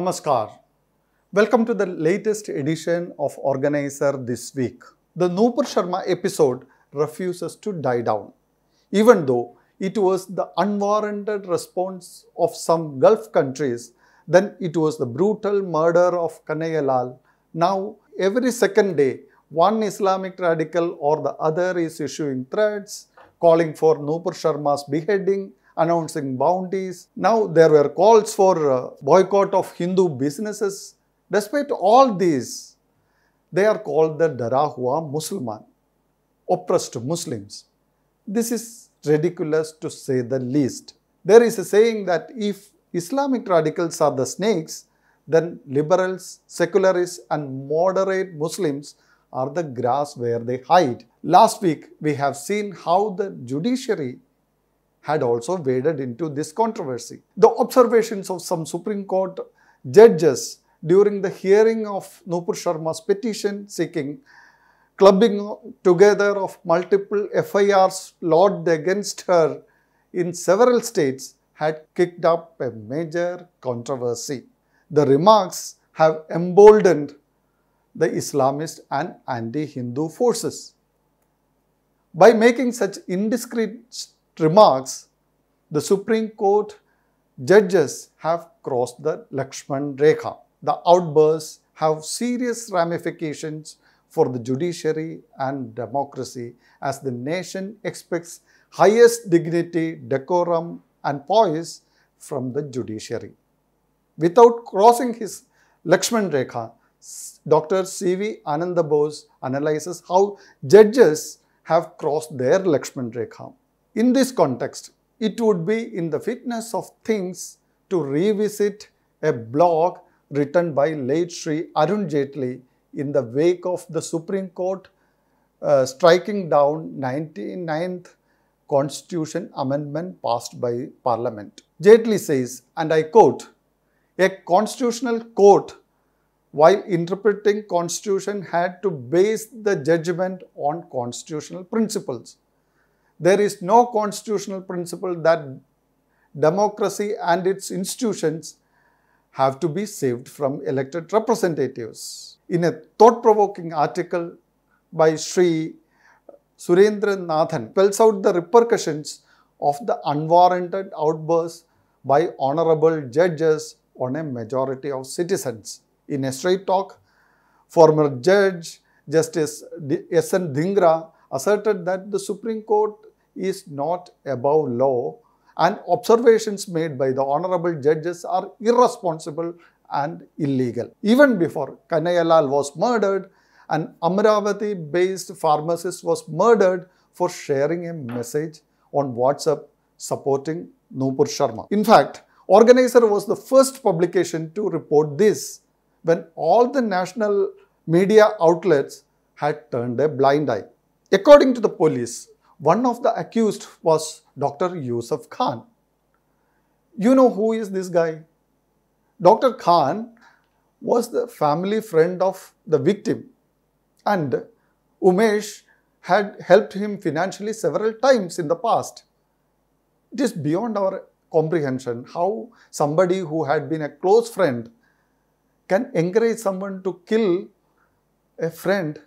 Namaskar. Welcome to the latest edition of Organiser This Week. The Nupur Sharma episode refuses to die down, even though it was the unwarranted response of some Gulf countries, then it was the brutal murder of Kanhaiya Lal. Now, every second day, one Islamic radical or the other is issuing threats, calling for Nupur Sharma's beheading, announcing bounties. Now there were calls for uh, boycott of Hindu businesses. Despite all these, they are called the Darahua Musliman, oppressed Muslims. This is ridiculous to say the least. There is a saying that if Islamic radicals are the snakes, then liberals, secularists, and moderate Muslims are the grass where they hide. Last week, we have seen how the judiciary had also waded into this controversy. The observations of some Supreme Court judges during the hearing of Nupur Sharma's petition seeking clubbing together of multiple FIRs lodged against her in several states had kicked up a major controversy. The remarks have emboldened the Islamist and anti Hindu forces. By making such indiscreet remarks, the Supreme Court judges have crossed the Lakshman Rekha. The outbursts have serious ramifications for the judiciary and democracy as the nation expects highest dignity, decorum, and poise from the judiciary. Without crossing his Lakshman Rekha, Dr. C.V. Ananda Bose analyzes how judges have crossed their Lakshman Rekha. In this context, it would be in the fitness of things to revisit a blog written by late Sri Arun Jaitley in the wake of the Supreme Court uh, striking down 99th Constitution Amendment passed by Parliament. Jaitley says, and I quote, a constitutional court while interpreting constitution had to base the judgment on constitutional principles there is no constitutional principle that democracy and its institutions have to be saved from elected representatives. In a thought provoking article by Sri Surendra Nathan, spells out the repercussions of the unwarranted outbursts by honorable judges on a majority of citizens. In a straight talk, former judge Justice S.N. Dhingra asserted that the Supreme Court is not above law and observations made by the honorable judges are irresponsible and illegal. Even before Kanhaiya Lal was murdered, an Amravati based pharmacist was murdered for sharing a message on WhatsApp supporting Nupur Sharma. In fact, Organiser was the first publication to report this when all the national media outlets had turned a blind eye. According to the police, one of the accused was Dr. Yusuf Khan. You know who is this guy? Dr. Khan was the family friend of the victim and Umesh had helped him financially several times in the past. It is beyond our comprehension how somebody who had been a close friend can encourage someone to kill a friend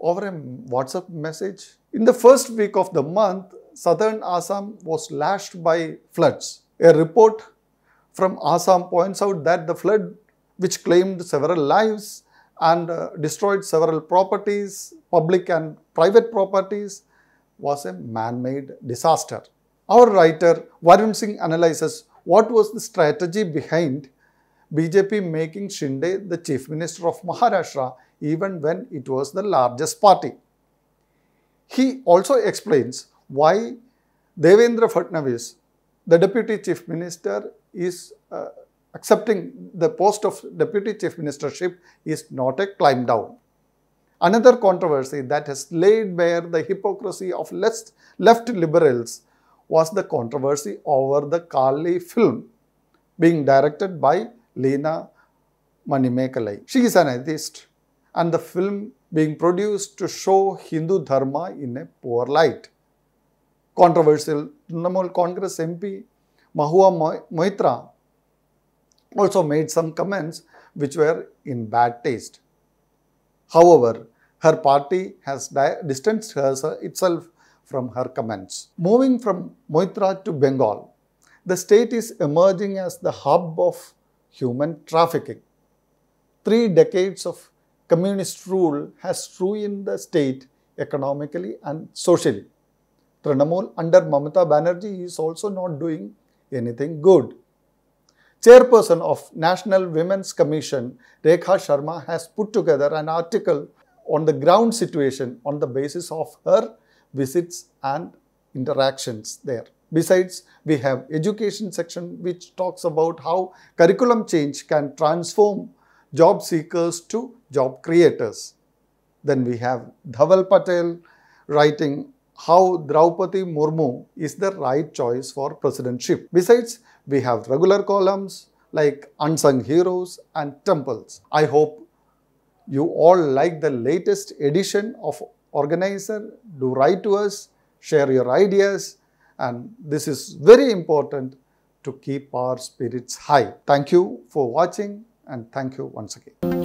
over a WhatsApp message. In the first week of the month, southern Assam was lashed by floods. A report from Assam points out that the flood, which claimed several lives and uh, destroyed several properties, public and private properties, was a man made disaster. Our writer Varun Singh analyzes what was the strategy behind BJP making Shinde the chief minister of Maharashtra even when it was the largest party. He also explains why Devendra Fadnavis, the deputy chief minister, is uh, accepting the post of deputy chief ministership is not a climb down. Another controversy that has laid bare the hypocrisy of left, left liberals was the controversy over the Kali film being directed by Leena Manimekalai. She is an atheist and the film being produced to show Hindu Dharma in a poor light. Controversial Trinamool Congress MP Mahua Moitra also made some comments which were in bad taste. However, her party has distanced herself itself from her comments. Moving from Moitra to Bengal, the state is emerging as the hub of human trafficking. Three decades of communist rule has ruined the state economically and socially. Trinamool under Mamata Banerjee is also not doing anything good. Chairperson of National Women's Commission, Rekha Sharma has put together an article on the ground situation on the basis of her visits and interactions there. Besides, we have education section which talks about how curriculum change can transform job seekers to job creators. Then we have Dhaval Patel writing how Draupadi Murmu is the right choice for presidentship. Besides, we have regular columns like Unsung Heroes and Temples. I hope you all like the latest edition of Organiser. Do write to us, share your ideas and this is very important to keep our spirits high. Thank you for watching and thank you once again.